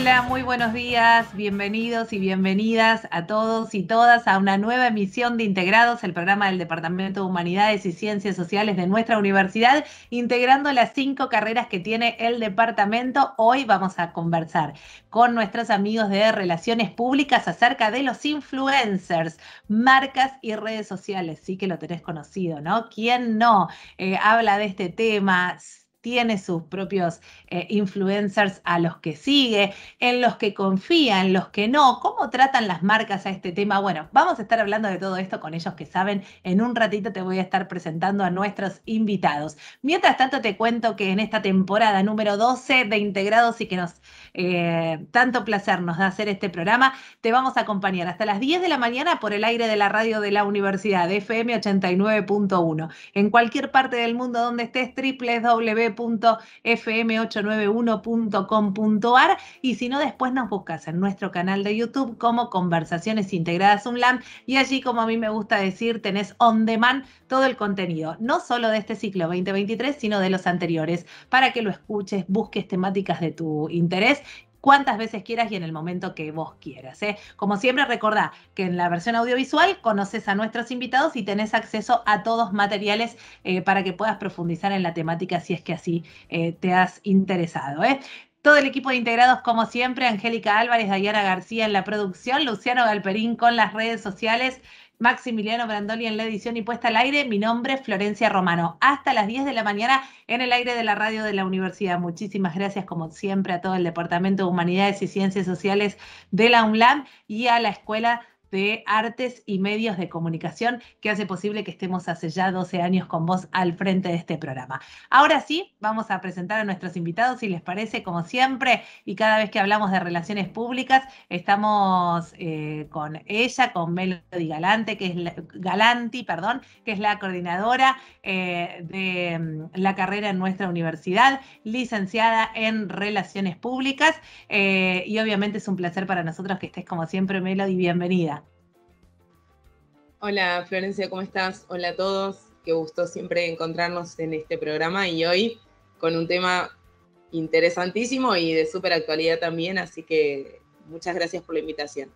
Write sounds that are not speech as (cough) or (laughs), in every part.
Hola, muy buenos días, bienvenidos y bienvenidas a todos y todas a una nueva emisión de Integrados, el programa del Departamento de Humanidades y Ciencias Sociales de nuestra universidad, integrando las cinco carreras que tiene el departamento. Hoy vamos a conversar con nuestros amigos de Relaciones Públicas acerca de los influencers, marcas y redes sociales. Sí que lo tenés conocido, ¿no? ¿Quién no eh, habla de este tema? Tiene sus propios eh, influencers a los que sigue, en los que confía, en los que no, cómo tratan las marcas a este tema. Bueno, vamos a estar hablando de todo esto con ellos que saben. En un ratito te voy a estar presentando a nuestros invitados. Mientras tanto, te cuento que en esta temporada número 12 de Integrados y que nos eh, tanto placer nos da hacer este programa, te vamos a acompañar hasta las 10 de la mañana por el aire de la radio de la universidad, FM 89.1. En cualquier parte del mundo donde estés, www www.fm891.com.ar y si no, después nos buscas en nuestro canal de YouTube como Conversaciones Integradas UNLAM y allí, como a mí me gusta decir, tenés on demand todo el contenido, no solo de este ciclo 2023, sino de los anteriores, para que lo escuches, busques temáticas de tu interés cuantas veces quieras y en el momento que vos quieras. ¿eh? Como siempre, recordá que en la versión audiovisual conoces a nuestros invitados y tenés acceso a todos materiales eh, para que puedas profundizar en la temática si es que así eh, te has interesado. ¿eh? Todo el equipo de integrados, como siempre, Angélica Álvarez, Dayana García en la producción, Luciano Galperín con las redes sociales. Maximiliano Brandoli en la edición y puesta al aire. Mi nombre es Florencia Romano. Hasta las 10 de la mañana en el aire de la radio de la universidad. Muchísimas gracias, como siempre, a todo el Departamento de Humanidades y Ciencias Sociales de la UNLAM y a la Escuela de Artes y Medios de Comunicación que hace posible que estemos hace ya 12 años con vos al frente de este programa. Ahora sí, vamos a presentar a nuestros invitados, si les parece, como siempre, y cada vez que hablamos de relaciones públicas, estamos eh, con ella, con Melody Galante, que es la, Galanti, perdón, que es la coordinadora eh, de mm, la carrera en nuestra universidad, licenciada en Relaciones Públicas, eh, y obviamente es un placer para nosotros que estés como siempre, Melody, bienvenida. Hola Florencia, ¿cómo estás? Hola a todos. Qué gusto siempre encontrarnos en este programa y hoy con un tema interesantísimo y de súper actualidad también, así que muchas gracias por la invitación.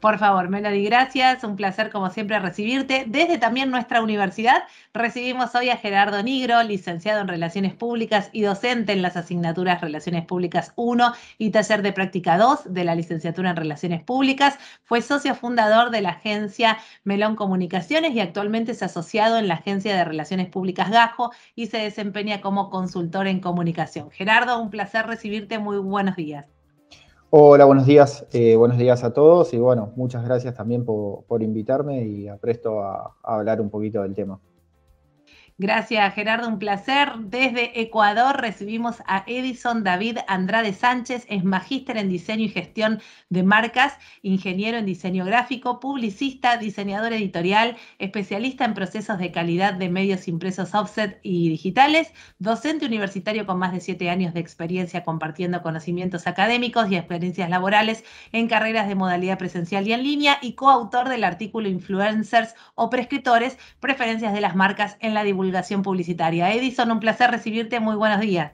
Por favor, Melody, gracias. Un placer, como siempre, recibirte. Desde también nuestra universidad recibimos hoy a Gerardo Nigro, licenciado en Relaciones Públicas y docente en las asignaturas Relaciones Públicas 1 y Taller de Práctica 2 de la licenciatura en Relaciones Públicas. Fue socio fundador de la agencia Melón Comunicaciones y actualmente es asociado en la agencia de Relaciones Públicas Gajo y se desempeña como consultor en comunicación. Gerardo, un placer recibirte. Muy buenos días. Hola, buenos días. Eh, buenos días a todos y bueno, muchas gracias también por, invitarme y apresto a hablar un poquito del tema. Gracias, Gerardo, un placer. Desde Ecuador recibimos a Edison David Andrade Sánchez, es magíster en diseño y gestión de marcas, ingeniero en diseño gráfico, publicista, diseñador editorial, especialista en procesos de calidad de medios impresos offset y digitales, docente universitario con más de siete años de experiencia compartiendo conocimientos académicos y experiencias laborales en carreras de modalidad presencial y en línea y coautor del artículo Influencers o Prescriptores, preferencias de las marcas en la divulgación publicitaria. Edison, un placer recibirte. Muy buenos días.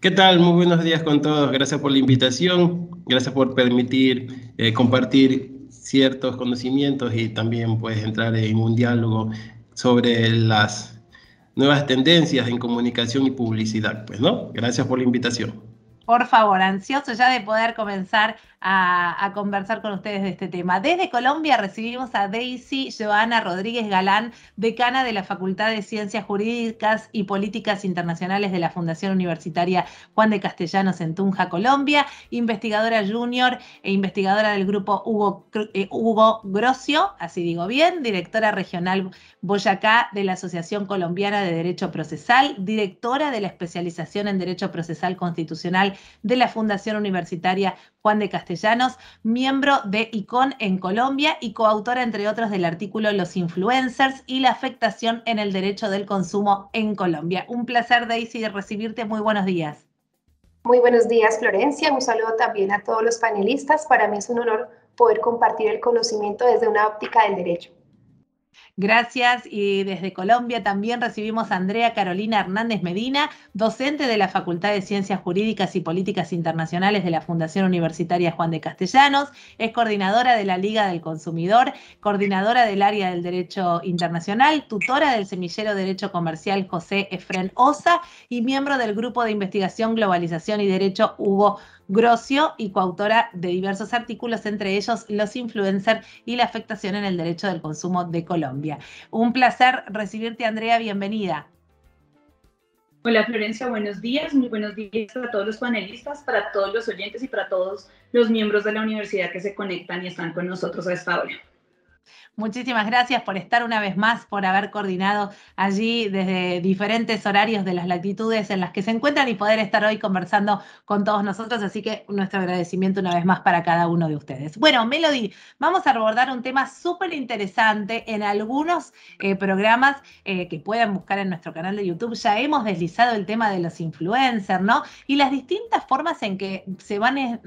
¿Qué tal? Muy buenos días con todos. Gracias por la invitación. Gracias por permitir eh, compartir ciertos conocimientos y también puedes entrar en un diálogo sobre las nuevas tendencias en comunicación y publicidad. Pues, ¿no? Gracias por la invitación. Por favor, ansioso ya de poder comenzar a, conversar con ustedes de este tema. Desde Colombia recibimos a Daisy Joana Rodríguez Galán, decana de la Facultad de Ciencias Jurídicas y Políticas Internacionales de la Fundación Universitaria Juan de Castellanos en Tunja, Colombia, investigadora junior e investigadora del grupo Hugo, eh, Hugo así digo bien, directora regional Boyacá de la Asociación Colombiana de Derecho Procesal, directora de la especialización en Derecho Procesal Constitucional de la Fundación Universitaria Juan de Castellanos, miembro de ICON en Colombia y coautora, entre otros, del artículo Los influencers y la afectación en el derecho del consumo en Colombia. Un placer, Daisy, de recibirte. Muy buenos días. Muy buenos días, Florencia. Un saludo también a todos los panelistas. Para mí es un honor poder compartir el conocimiento desde una óptica del derecho. Gracias. Y desde Colombia también recibimos a Andrea Carolina Hernández Medina, docente de la Facultad de Ciencias Jurídicas y Políticas Internacionales de la Fundación Universitaria Juan de Castellanos. Es coordinadora de la Liga del Consumidor, coordinadora del área del Derecho Internacional, tutora del Semillero Derecho Comercial José Efren Osa y miembro del Grupo de Investigación, Globalización y Derecho Hugo Grocio y coautora de diversos artículos, entre ellos Los influencers y la afectación en el derecho del consumo de Colombia. Un placer recibirte, Andrea, bienvenida. Hola Florencia, buenos días, muy buenos días para todos los panelistas, para todos los oyentes y para todos los miembros de la universidad que se conectan y están con nosotros a esta hora. Muchísimas gracias por estar una vez más, por haber coordinado allí desde diferentes horarios de las latitudes en las que se encuentran y poder estar hoy conversando con todos nosotros. Así que nuestro agradecimiento una vez más para cada uno de ustedes. Bueno, Melody, vamos a abordar un tema súper interesante en algunos eh, programas eh, que puedan buscar en nuestro canal de YouTube. Ya hemos deslizado el tema de los influencers, ¿no? Y las distintas formas en que se van eh,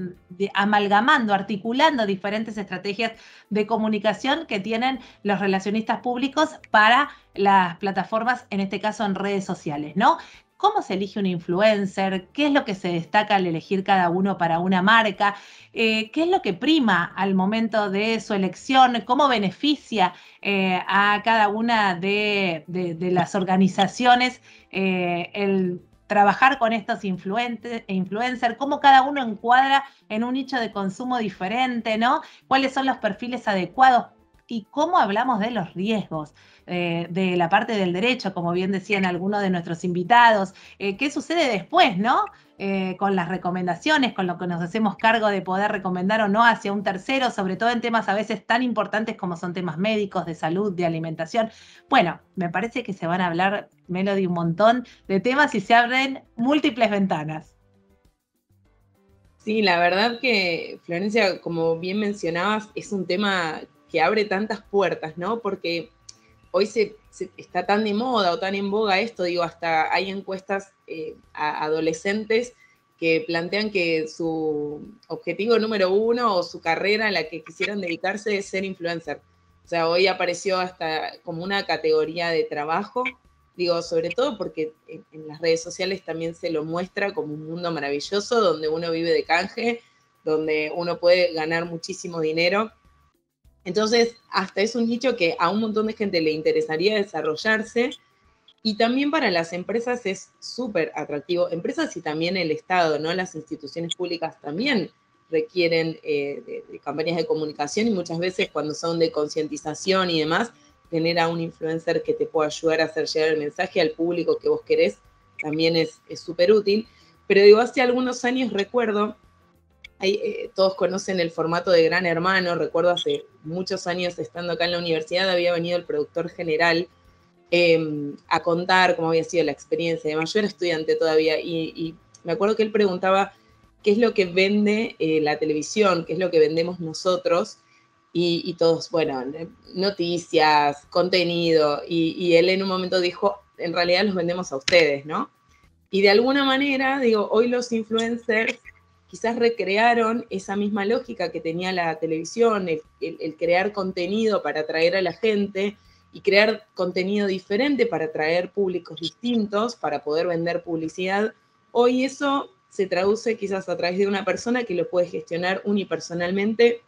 amalgamando, articulando diferentes estrategias de comunicación que tienen los relacionistas públicos para las plataformas, en este caso en redes sociales, ¿no? ¿Cómo se elige un influencer? ¿Qué es lo que se destaca al elegir cada uno para una marca? Eh, ¿Qué es lo que prima al momento de su elección? ¿Cómo beneficia eh, a cada una de, las organizaciones eh, el trabajar con estos influencers, cómo cada uno encuadra en un nicho de consumo diferente, ¿no? ¿Cuáles son los perfiles adecuados y cómo hablamos de los riesgos eh, de la parte del derecho, como bien decían algunos de nuestros invitados. Eh, ¿Qué sucede después, no? Eh, con las recomendaciones, con lo que nos hacemos cargo de poder recomendar o no hacia un tercero, sobre todo en temas a veces tan importantes como son temas médicos, de salud, de alimentación. Bueno, me parece que se van a hablar, Melody, un montón de temas y se abren múltiples ventanas. Sí, la verdad que, Florencia, como bien mencionabas, es un tema que abre tantas puertas, ¿no? Porque hoy se, está tan de moda o tan en boga esto, digo, hasta hay encuestas eh, a adolescentes que plantean que su objetivo número uno o su carrera a la que quisieran dedicarse es ser influencer. O sea, hoy apareció hasta como una categoría de trabajo, digo, sobre todo porque en, en las redes sociales también se lo muestra como un mundo maravilloso donde uno vive de canje, donde uno puede ganar muchísimo dinero entonces, hasta es un nicho que a un montón de gente le interesaría desarrollarse y también para las empresas es súper atractivo. Empresas y también el Estado, ¿no? Las instituciones públicas también requieren eh, de, campañas de comunicación y muchas veces cuando son de concientización y demás, tener a un influencer que te pueda ayudar a hacer llegar el mensaje al público que vos querés también es súper útil. Pero digo, hace algunos años recuerdo eh, todos conocen el formato de Gran Hermano. Recuerdo hace muchos años estando acá en la universidad, había venido el productor general em, a contar cómo había sido la experiencia. Además, yo era estudiante todavía y, me acuerdo que él preguntaba qué es lo que vende eh, la televisión, qué es lo que vendemos nosotros. Y, todos, bueno, noticias, contenido. Y, y él en un momento dijo, en realidad los vendemos a ustedes, ¿no? Y de alguna manera, digo, hoy los influencers quizás recrearon esa misma lógica que tenía la televisión, el, crear contenido para atraer a la gente y crear contenido diferente para atraer públicos distintos, para poder vender publicidad. Hoy eso se traduce quizás a través de una persona que lo puede gestionar unipersonalmente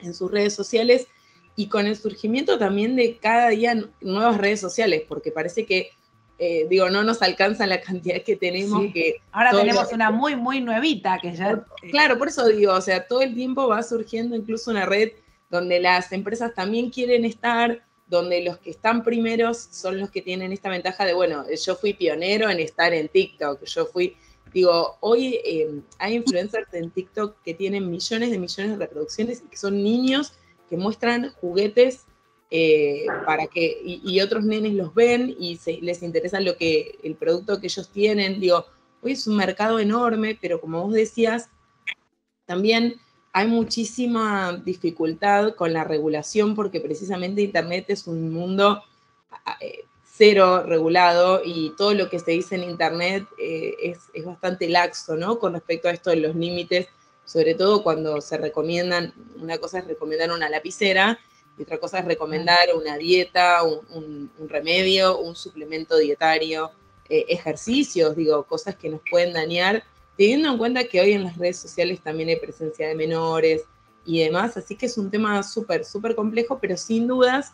en sus redes sociales y con el surgimiento también de cada día nuevas redes sociales, porque parece que eh, digo, no nos alcanza la cantidad que tenemos. Que Ahora tenemos una muy, muy nuevita que ya... Claro, por eso digo, o sea, todo el tiempo va surgiendo incluso una red donde las empresas también quieren estar, donde los que están primeros son los que tienen esta ventaja de, bueno, yo fui pionero en estar en TikTok, yo fui, digo, hoy eh, hay influencers en TikTok que tienen millones de millones de reproducciones y que son niños que muestran juguetes eh, para que, y, otros nenes los ven y les interesa lo que, el producto que ellos tienen. Digo, hoy es un mercado enorme, pero como vos decías, también hay muchísima dificultad con la regulación porque precisamente Internet es un mundo eh, cero regulado y todo lo que se dice en Internet eh, es, es, bastante laxo, ¿no? Con respecto a esto de los límites, sobre todo cuando se recomiendan, una cosa es recomendar una lapicera y otra cosa es recomendar una dieta, un, remedio, un suplemento dietario, eh, ejercicios, digo, cosas que nos pueden dañar, teniendo en cuenta que hoy en las redes sociales también hay presencia de menores y demás, así que es un tema súper, súper complejo, pero sin dudas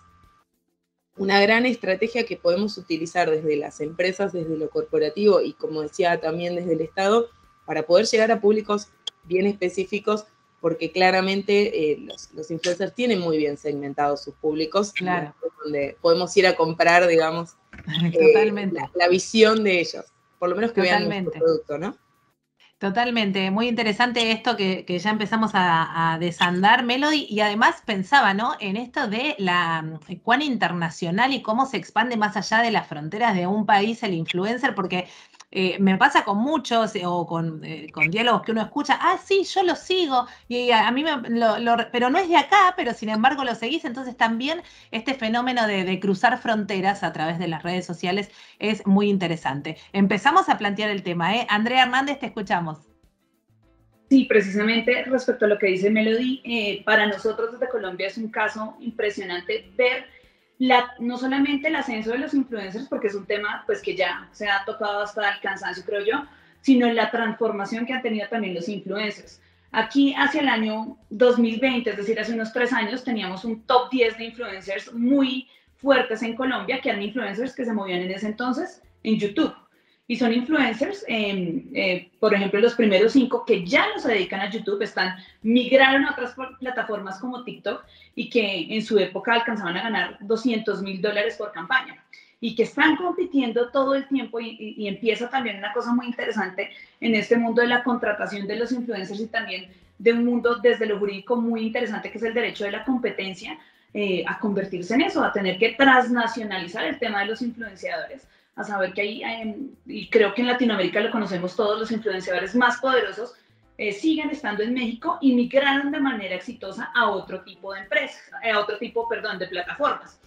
una gran estrategia que podemos utilizar desde las empresas, desde lo corporativo y como decía también desde el Estado, para poder llegar a públicos bien específicos porque claramente eh, los, influencers tienen muy bien segmentados sus públicos, claro. donde podemos ir a comprar, digamos, (laughs) eh, la, visión de ellos, por lo menos que vean nuestro producto, ¿no? Totalmente, muy interesante esto que, ya empezamos a, desandar, Melody, y además pensaba, ¿no? En esto de la cuán internacional y cómo se expande más allá de las fronteras de un país el influencer, porque eh, me pasa con muchos eh, o eh, con, diálogos que uno escucha, ah, sí, yo lo sigo, y a, mí me, lo, pero no es de acá, pero sin embargo lo seguís, entonces también este fenómeno de, cruzar fronteras a través de las redes sociales es muy interesante. Empezamos a plantear el tema, ¿eh? Andrea Hernández, te escuchamos. Sí, precisamente respecto a lo que dice Melody, para nosotros desde Colombia es un caso impresionante ver no solamente el ascenso de los influencers, porque es un tema pues que ya se ha tocado hasta el cansancio, creo yo, sino la transformación que han tenido también los influencers. Aquí hacia el año 2020, es decir, hace unos tres años, teníamos un top 10 de influencers muy fuertes en Colombia, que eran influencers que se movían en ese entonces en YouTube y son influencers, eh, por ejemplo, los primeros cinco que ya no se dedican a YouTube están migraron a otras plataformas como TikTok y que en su época alcanzaban a ganar 200 mil dólares por campaña. Y que están compitiendo todo el tiempo y, empieza también una cosa muy interesante en este mundo de la contratación de los influencers y también de un mundo desde lo jurídico muy interesante que es el derecho de la competencia eh, a convertirse en eso, a tener que transnacionalizar el tema de los influenciadores a saber que hay, y creo que en Latinoamérica lo conocemos todos, los influenciadores más poderosos eh, siguen estando en México y migraron de manera exitosa a otro tipo de empresas, eh, a otro tipo, perdón, de plataformas.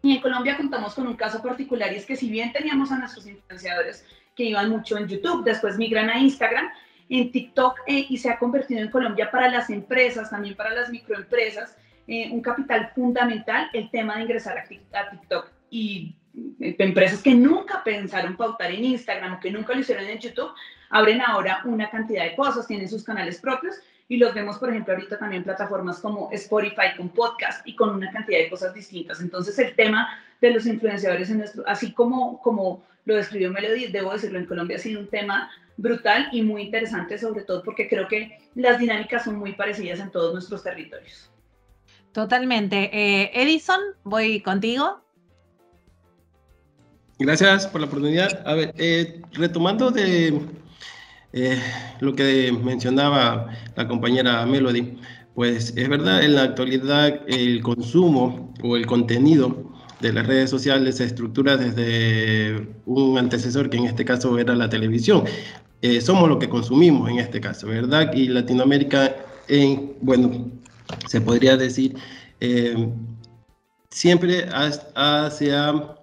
Y en Colombia contamos con un caso particular y es que si bien teníamos a nuestros influenciadores que iban mucho en YouTube, después migran a Instagram, en TikTok eh, y se ha convertido en Colombia para las empresas, también para las microempresas, un capital fundamental el tema de ingresar a TikTok. Y empresas que nunca pensaron pautar en Instagram o que nunca lo hicieron en YouTube, abren ahora una cantidad de cosas, tienen sus canales propios y los vemos, por ejemplo, ahorita también plataformas como Spotify con podcast y con una cantidad de cosas distintas. Entonces, el tema de los influenciadores, en nuestro, así como, como lo describió Melody, debo decirlo, en Colombia ha sido un tema brutal y muy interesante, sobre todo porque creo que las dinámicas son muy parecidas en todos nuestros territorios. Totalmente. Eh, Edison, voy contigo. Gracias por la oportunidad. A ver, eh, retomando de eh, lo que mencionaba la compañera Melody, pues es verdad, en la actualidad el consumo o el contenido de las redes sociales se estructura desde un antecesor que en este caso era la televisión. Eh, somos lo que consumimos en este caso, ¿verdad? Y Latinoamérica, en, bueno, se podría decir, siempre se ha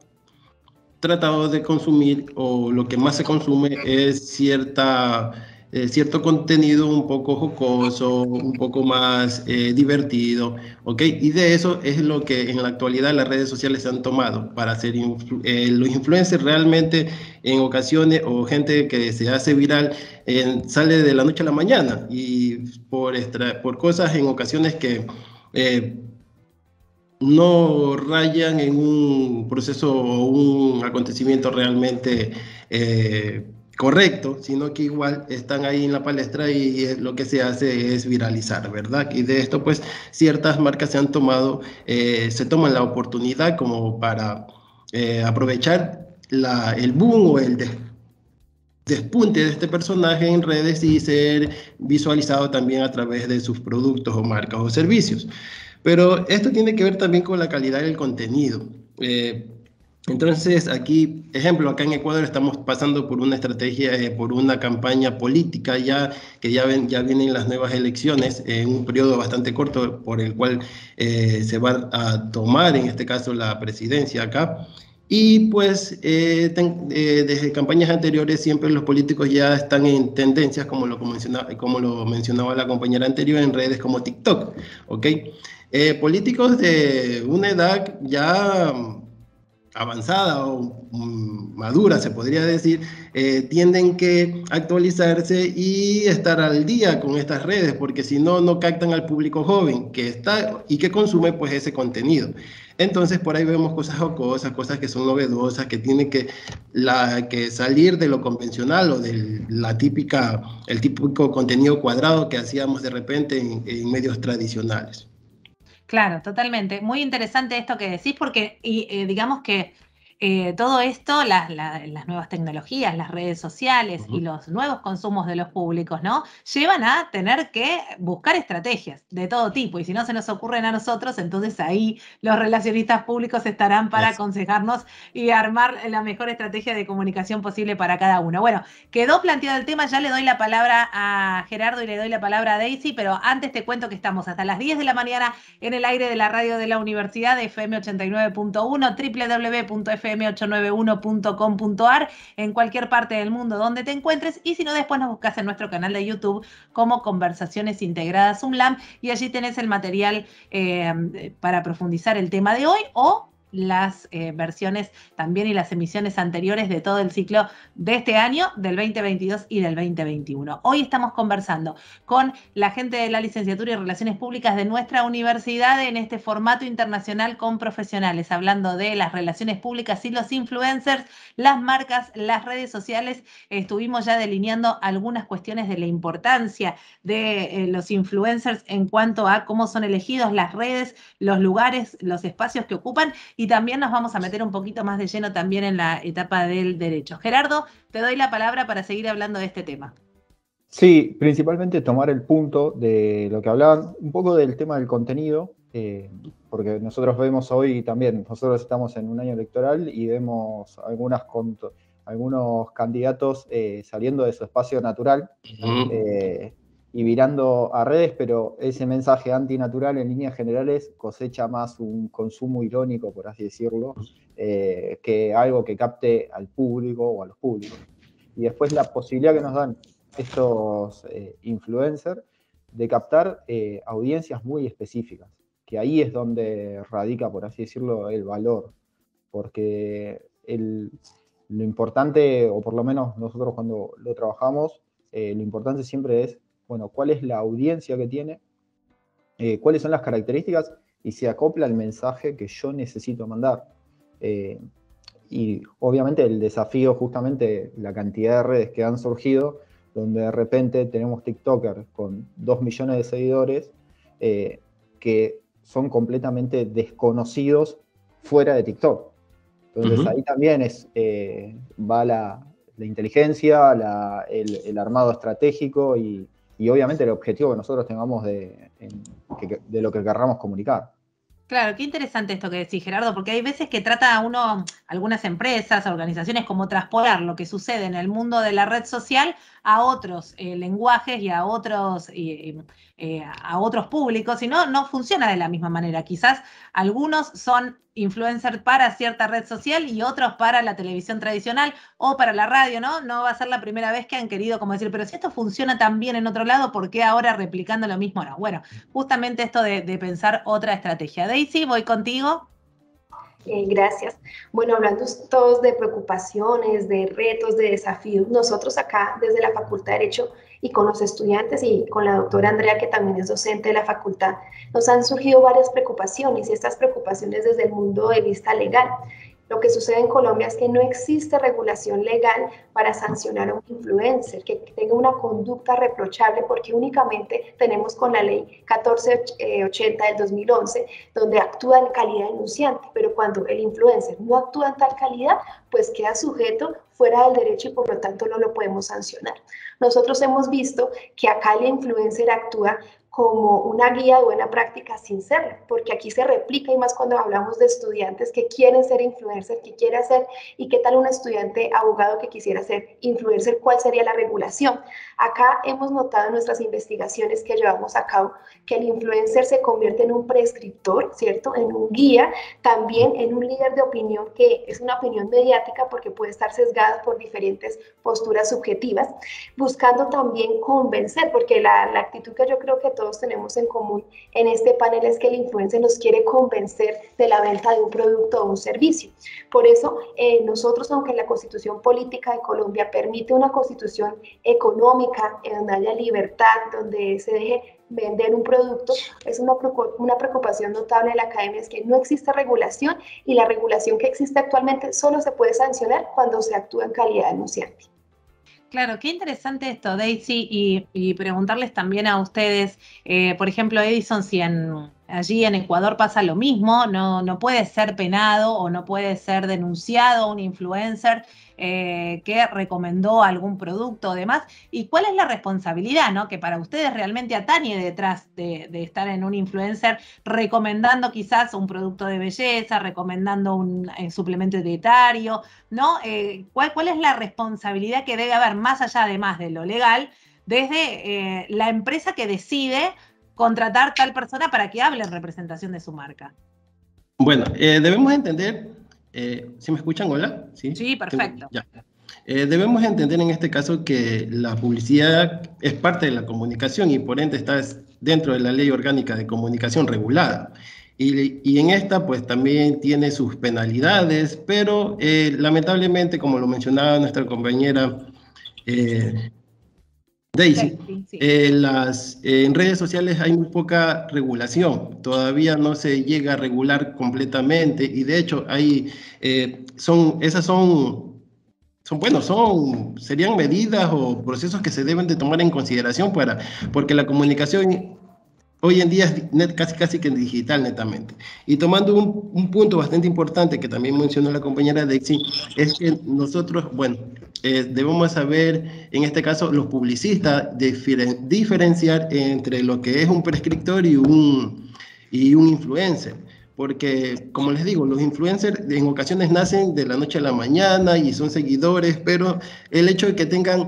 tratado de consumir o lo que más se consume es cierta, eh, cierto contenido un poco jocoso, un poco más eh, divertido, ¿ok? Y de eso es lo que en la actualidad las redes sociales han tomado para hacer eh, los influencers realmente en ocasiones o gente que se hace viral sale de la noche a la mañana y por, por cosas en ocasiones que no rayan en un proceso o un acontecimiento realmente eh, correcto, sino que igual están ahí en la palestra y lo que se hace es viralizar, ¿verdad? Y de esto pues ciertas marcas se han tomado, eh, se toman la oportunidad como para eh, aprovechar el boom o el despunte de este personaje en redes y ser visualizado también a través de sus productos o marcas o servicios. Pero esto tiene que ver también con la calidad del contenido. Eh, entonces, aquí, ejemplo, acá en Ecuador estamos pasando por una estrategia, eh, por una campaña política ya, que ya, ven, ya vienen las nuevas elecciones en un periodo bastante corto por el cual eh, se va a tomar, en este caso, la presidencia acá. Y pues desde campañas anteriores siempre los políticos ya están en tendencias, como lo, mencionaba, como lo mencionaba la compañera anterior, en redes como TikTok, ¿ok? Eh, políticos de una edad ya avanzada o mm, madura, se podría decir, eh, tienden que actualizarse y estar al día con estas redes, porque si no, no captan al público joven que está y que consume pues ese contenido. Entonces por ahí vemos cosas jocosas, cosas que son novedosas, que tienen que, salir de lo convencional o de típico contenido cuadrado que hacíamos de repente en medios tradicionales. Claro, totalmente. Muy interesante esto que decís porque y, eh, digamos que eh, todo esto, las nuevas tecnologías, las redes sociales y los nuevos consumos de los públicos, ¿no? Llevan a tener que buscar estrategias de todo tipo. Y si no se nos ocurren a nosotros, entonces ahí los relacionistas públicos estarán para aconsejarnos y armar la mejor estrategia de comunicación posible para cada uno. Bueno, quedó planteado el tema, ya le doy la palabra a Gerardo y le doy la palabra a Daisy, pero antes te cuento que estamos hasta las 10 de la mañana en el aire de la radio de la Universidad de FM 89.1, www.fm fm891.com.ar en cualquier parte del mundo donde te encuentres. Y si no después nos buscas en nuestro canal de YouTube como Conversaciones Integradas UNLAM y allí tenés el material eh, para profundizar el tema de hoy o las eh, versiones también y las emisiones anteriores de todo el ciclo de este año, del 2022 y del 2021. Hoy estamos conversando con la gente de la licenciatura y Relaciones Públicas de nuestra universidad en este formato internacional con profesionales, hablando de las relaciones públicas y los influencers, las marcas, las redes sociales. Estuvimos ya delineando algunas cuestiones de la importancia de eh, los influencers en cuanto a cómo son elegidos las redes, los lugares, los espacios que ocupan y y también nos vamos a meter un poquito más de lleno también en la etapa del derecho. Gerardo, te doy la palabra para seguir hablando de este tema. Sí, principalmente tomar el punto de lo que hablaban, un poco del tema del contenido, eh, porque nosotros vemos hoy también, nosotros estamos en un año electoral y vemos algunas algunos candidatos eh, saliendo de su espacio natural y virando a redes, pero ese mensaje antinatural en líneas generales cosecha más un consumo irónico, por así decirlo, eh, que algo que capte al público o a los públicos. Y después la posibilidad que nos dan estos eh, influencers de captar eh, audiencias muy específicas, que ahí es donde radica, por así decirlo, el valor, porque lo importante, o por lo menos nosotros cuando lo trabajamos, lo importante siempre es bueno, cuál es la audiencia que tiene, eh, cuáles son las características y se acopla el mensaje que yo necesito mandar. Eh, y obviamente el desafío, justamente la cantidad de redes que han surgido, donde de repente tenemos TikTokers con 2 millones de seguidores eh, que son completamente desconocidos fuera de TikTok. Entonces ahí también es, va la, inteligencia, el, armado estratégico y, y obviamente el objetivo que nosotros tengamos de, de lo que querramos comunicar. Claro, qué interesante esto que decís, Gerardo, porque hay veces que trata a uno, algunas empresas, organizaciones, como transportar lo que sucede en el mundo de la red social a otros eh, lenguajes y a otros, a otros públicos, y no, no funciona de la misma manera. Quizás algunos son influencer para cierta red social y otros para la televisión tradicional o para la radio, ¿no? No va a ser la primera vez que han querido como decir, pero si esto funciona tan bien en otro lado, ¿por qué ahora replicando lo mismo no? Bueno, justamente esto de, pensar otra estrategia. Daisy, voy contigo. Eh, gracias. Bueno, hablando todos de preocupaciones, de retos, de desafíos, nosotros acá desde la Facultad de Derecho y con los estudiantes y con la doctora Andrea, que también es docente de la facultad, nos han surgido varias preocupaciones y estas preocupaciones desde el mundo de vista legal. Lo que sucede en Colombia es que no existe regulación legal para sancionar a un influencer que tenga una conducta reprochable porque únicamente tenemos con la ley 1480 del 2011 donde actúa en calidad denunciante, pero cuando el influencer no actúa en tal calidad, pues queda sujeto fuera del derecho y por lo tanto no lo podemos sancionar. Nosotros hemos visto que acá el influencer actúa como una guía de buena práctica sin serlo, porque aquí se replica y más cuando hablamos de estudiantes que quieren ser influencers, que quieren ser, y qué tal un estudiante abogado que quisiera ser influencer, cuál sería la regulación. Acá hemos notado en nuestras investigaciones que llevamos a cabo que el influencer se convierte en un prescriptor, ¿cierto? En un guía, también en un líder de opinión que es una opinión mediática porque puede estar sesgada por diferentes posturas subjetivas, buscando también convencer, porque la, la actitud que yo creo que todos todos tenemos en común en este panel es que el influencer nos quiere convencer de la venta de un producto o un servicio. Por eso, eh, nosotros, aunque la constitución política de Colombia permite una constitución económica, en donde haya libertad, donde se deje vender un producto, es una, una preocupación notable de la academia, es que no existe regulación y la regulación que existe actualmente solo se puede sancionar cuando se actúa en calidad de anunciante. Claro, qué interesante esto, Daisy, y, preguntarles también a ustedes, eh, por ejemplo, Edison, si en, allí en Ecuador pasa lo mismo, no, no puede ser penado o no puede ser denunciado un influencer eh, que recomendó algún producto o demás, y cuál es la responsabilidad, ¿no? Que para ustedes realmente atañe detrás de, estar en un influencer recomendando quizás un producto de belleza, recomendando un eh, suplemento dietario, ¿no? Eh, ¿cuál, ¿Cuál es la responsabilidad que debe haber más allá además de lo legal desde la empresa que decide contratar tal persona para que hable en representación de su marca? Bueno, debemos entender eh, ¿Sí me escuchan? Hola. Sí, perfecto. Eh, debemos entender en este caso que la publicidad es parte de la comunicación y por ende está dentro de la ley orgánica de comunicación regulada. Y, en esta pues también tiene sus penalidades, pero eh, lamentablemente, como lo mencionaba nuestra compañera Daisy, eh, las, en redes sociales hay muy poca regulación, todavía no se llega a regular completamente y de hecho hay, eh, son, esas son, son, bueno, son, serían medidas o procesos que se deben de tomar en consideración para, porque la comunicación hoy en día es casi, casi que digital netamente. Y tomando un, un, punto bastante importante que también mencionó la compañera Daisy, es que nosotros, bueno, eh, debemos saber, en este caso, los publicistas, diferenciar entre lo que es un prescriptor y un, y un influencer. Porque, como les digo, los influencers en ocasiones nacen de la noche a la mañana y son seguidores, pero el hecho de que tengan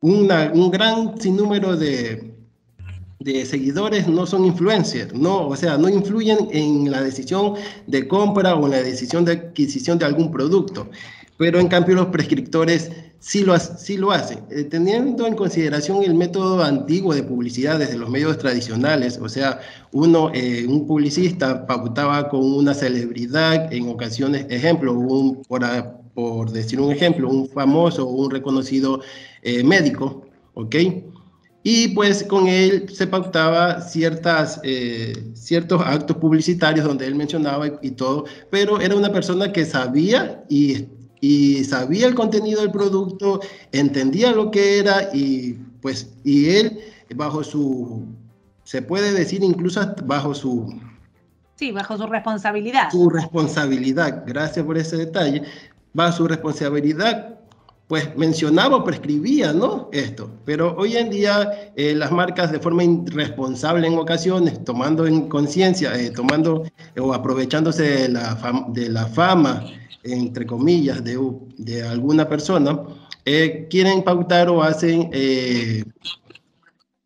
una, un gran sinnúmero de, de seguidores no son influencers, no, o sea, no influyen en la decisión de compra o en la decisión de adquisición de algún producto pero en cambio los prescriptores sí lo, sí lo hacen. Eh, teniendo en consideración el método antiguo de publicidad desde los medios tradicionales, o sea, uno, eh, un publicista pautaba con una celebridad, en ocasiones, ejemplo, un, por, por decir un ejemplo, un famoso o un reconocido eh, médico, ¿ok? Y pues con él se pautaba ciertas, ciertos actos publicitarios donde él mencionaba y, y, todo, pero era una persona que sabía y y sabía el contenido del producto, entendía lo que era y pues y él bajo su se puede decir incluso bajo su Sí, bajo su responsabilidad. Su responsabilidad, gracias por ese detalle. Bajo su responsabilidad, pues mencionaba o prescribía, ¿no? Esto. Pero hoy en día eh, las marcas de forma irresponsable en ocasiones, tomando en conciencia, eh, tomando o aprovechándose de la, de la fama entre comillas, de, de alguna persona, eh, quieren pautar o hacen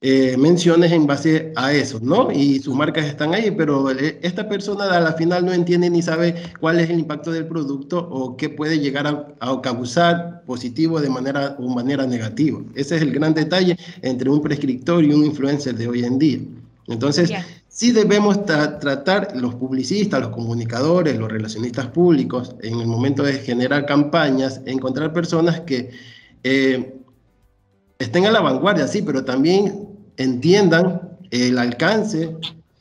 eh, eh, menciones en base a eso, ¿no? Y sus marcas están ahí, pero esta persona a la final no entiende ni sabe cuál es el impacto del producto o qué puede llegar a, causar positivo de manera o manera negativa. Ese es el gran detalle entre un prescriptor y un influencer de hoy en día. Entonces, sí debemos tratar los publicistas, los comunicadores, los relacionistas públicos, en el momento de generar campañas, encontrar personas que eh, estén a la vanguardia, sí, pero también entiendan el alcance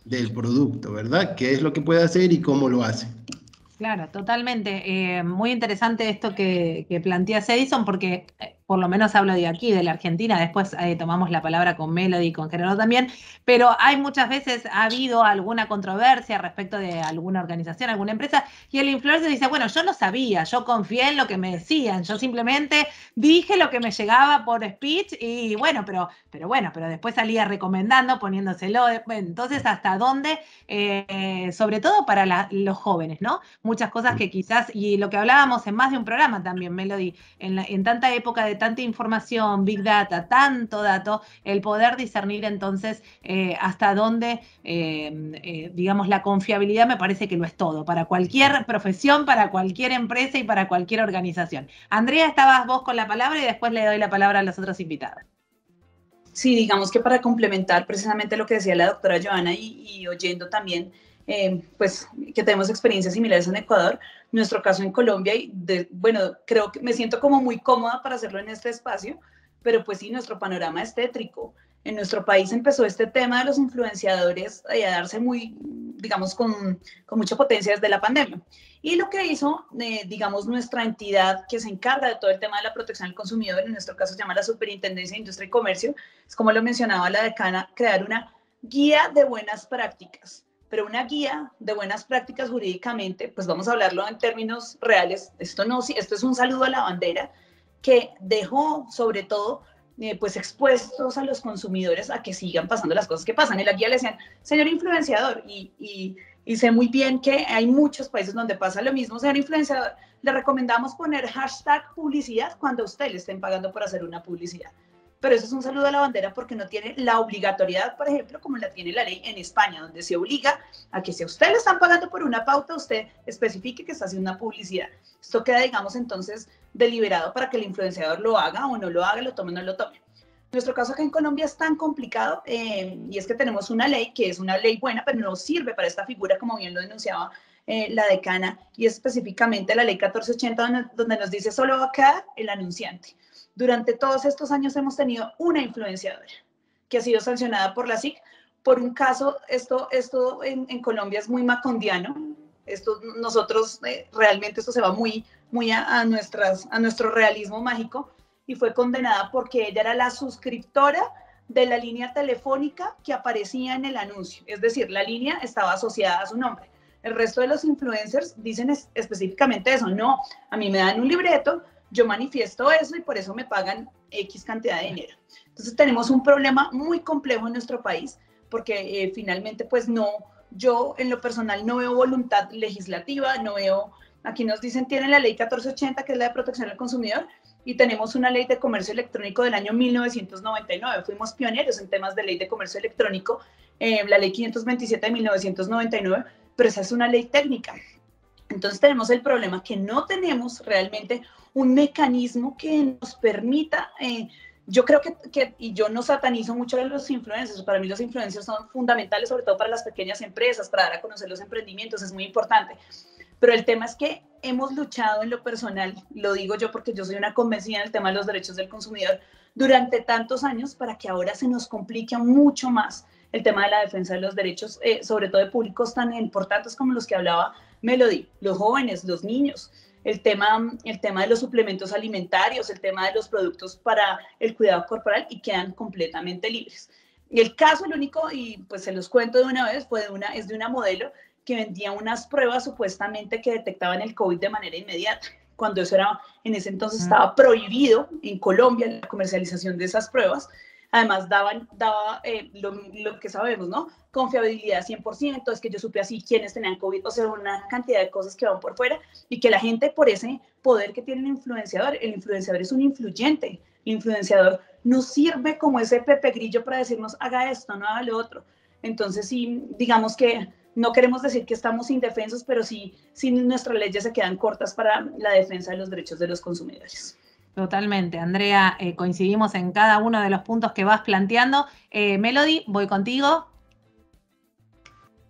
del producto, ¿verdad? ¿Qué es lo que puede hacer y cómo lo hace? Claro, totalmente. Eh, muy interesante esto que, que planteas, Edison, porque eh, por lo menos hablo de aquí, de la Argentina, después eh, tomamos la palabra con Melody, con Gerardo también, pero hay muchas veces, ha habido alguna controversia respecto de alguna organización, alguna empresa, y el influencer dice, bueno, yo no sabía, yo confié en lo que me decían, yo simplemente dije lo que me llegaba por speech y bueno, pero, pero bueno, pero después salía recomendando, poniéndoselo, entonces hasta dónde, eh, sobre todo para los jóvenes, ¿no? Muchas cosas que quizás, y lo que hablábamos en más de un programa también, Melody, en, en tanta época de tanta información, big data, tanto dato, el poder discernir entonces eh, hasta dónde, eh, eh, digamos, la confiabilidad me parece que lo es todo, para cualquier profesión, para cualquier empresa y para cualquier organización. Andrea, estabas vos con la palabra y después le doy la palabra a los otros invitados. sí, digamos que para complementar precisamente lo que decía la doctora Joana y, oyendo también, eh, pues que tenemos experiencias similares en Ecuador, nuestro caso en Colombia, y bueno, creo que me siento como muy cómoda para hacerlo en este espacio, pero pues sí, nuestro panorama es tétrico. En nuestro país empezó este tema de los influenciadores a darse muy, digamos, con, con mucha potencia desde la pandemia. Y lo que hizo, eh, digamos, nuestra entidad que se encarga de todo el tema de la protección del consumidor, en nuestro caso se llama la Superintendencia de Industria y Comercio, es como lo mencionaba la decana, crear una guía de buenas prácticas. Pero una guía de buenas prácticas jurídicamente, pues vamos a hablarlo en términos reales. Esto no, esto es un saludo a la bandera que dejó sobre todo eh, pues expuestos a los consumidores a que sigan pasando las cosas que pasan. En la guía le decían, señor influenciador, y, y y sé muy bien que hay muchos países donde pasa lo mismo. Señor influenciador, le recomendamos poner hashtag publicidad cuando a usted le estén pagando por hacer una publicidad. Pero eso es un saludo a la bandera porque no tiene la obligatoriedad, por ejemplo, como la tiene la ley en España, donde se obliga a que si a usted le están pagando por una pauta, usted especifique que está haciendo una publicidad. Esto queda, digamos, entonces deliberado para que el influenciador lo haga o no lo haga, lo tome o no lo tome. Nuestro caso acá en Colombia es tan complicado eh, y es que tenemos una ley que es una ley buena, pero no sirve para esta figura, como bien lo denunciaba eh, la decana, y es específicamente la ley 1480, donde, nos dice solo va a quedar el anunciante. Durante todos estos años hemos tenido una influenciadora que ha sido sancionada por la SIC por un caso, esto, esto en, Colombia es muy macondiano, esto, nosotros eh, realmente esto se va muy, muy a, nuestras, a nuestro realismo mágico, y fue condenada porque ella era la suscriptora de la línea telefónica que aparecía en el anuncio. Es decir, la línea estaba asociada a su nombre. El resto de los influencers dicen específicamente eso. No, a mí me dan un libreto, yo manifiesto eso y por eso me pagan X cantidad de dinero. Entonces tenemos un problema muy complejo en nuestro país porque eh, finalmente pues no, yo en lo personal no veo voluntad legislativa, no veo, aquí nos dicen tienen la ley 1480 que es la de protección al consumidor, y tenemos una ley de comercio electrónico del año 1999. Fuimos pioneros en temas de ley de comercio electrónico, eh, la ley 527 de 1999, pero esa es una ley técnica. Entonces tenemos el problema que no tenemos realmente un mecanismo que nos permita, eh, yo creo que, que, y yo no satanizo mucho a los influencers, para mí los influencers son fundamentales, sobre todo para las pequeñas empresas, para dar a conocer los emprendimientos, es muy importante. Pero el tema es que hemos luchado en lo personal, lo digo yo porque yo soy una convencida en el tema de los derechos del consumidor, durante tantos años para que ahora se nos complique mucho más el tema de la defensa de los derechos, eh, sobre todo de públicos tan importantes como los que hablaba Melody, los jóvenes, los niños, el tema, el tema de los suplementos alimentarios, el tema de los productos para el cuidado corporal y quedan completamente libres. Y el caso, el único, y pues se los cuento de una vez, fue de una, es de una modelo que vendía unas pruebas supuestamente que detectaban el COVID de manera inmediata, cuando eso era, en ese entonces estaba prohibido en Colombia la comercialización de esas pruebas. Además, daban, daba eh, lo, que sabemos, ¿no? Confiabilidad 100%, es que yo supe así quiénes tenían COVID, o sea, una cantidad de cosas que van por fuera y que la gente, por ese poder que tiene el influenciador, el influenciador es un influyente, el influenciador no sirve como ese pepe grillo para decirnos, haga esto, no haga lo otro. Entonces, sí, digamos que no queremos decir que estamos indefensos, pero sí, sí nuestras leyes se quedan cortas para la defensa de los derechos de los consumidores. Totalmente, Andrea, eh, coincidimos en cada uno de los puntos que vas planteando. Eh, Melody, voy contigo.